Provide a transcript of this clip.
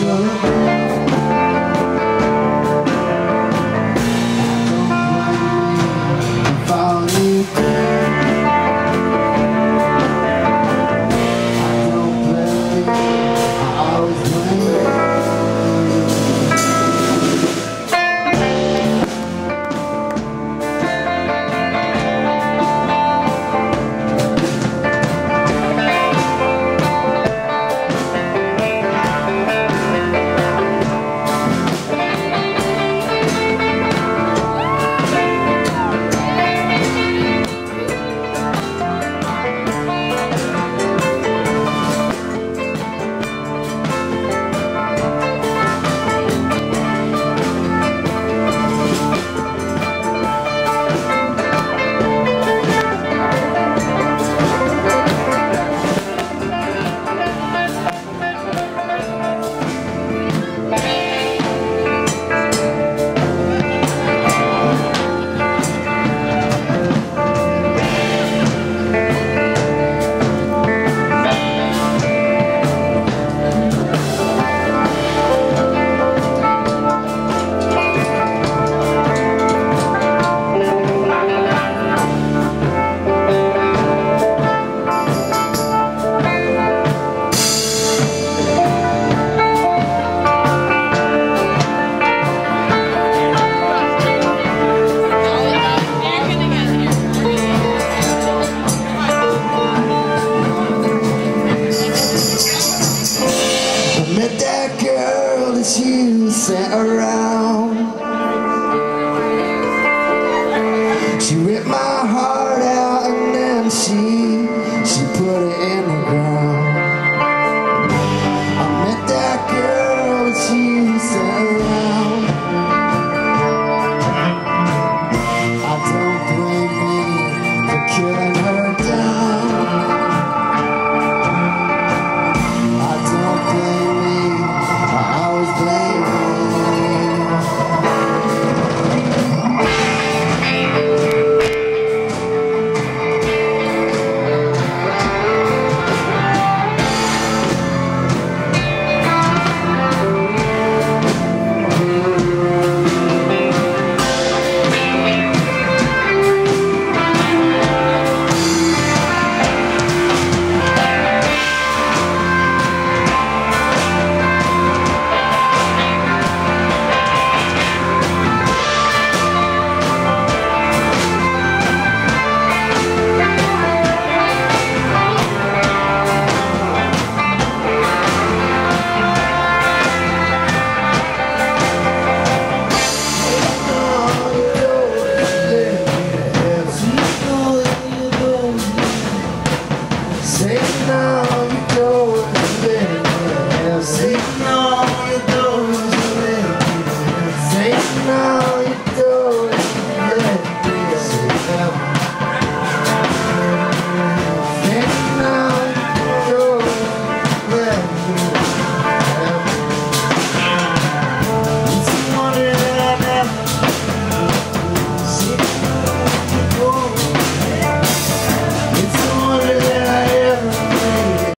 嗯 She ripped my